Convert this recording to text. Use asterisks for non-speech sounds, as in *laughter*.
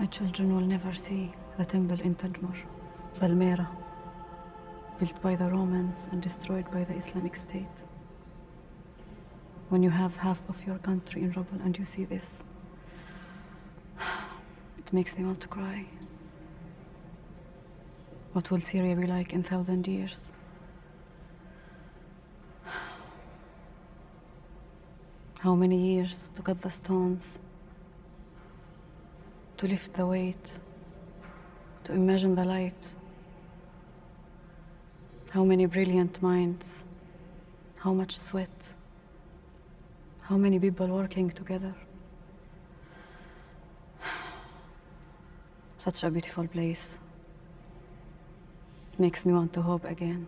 My children will never see the temple in Tadmur, Palmyra, built by the Romans and destroyed by the Islamic State. When you have half of your country in rubble and you see this, *sighs* it makes me want to cry. What will Syria be like in thousand years? How many years to cut the stones, to lift the weight, to imagine the light? How many brilliant minds, how much sweat, how many people working together? *sighs* Such a beautiful place. Makes me want to hope again.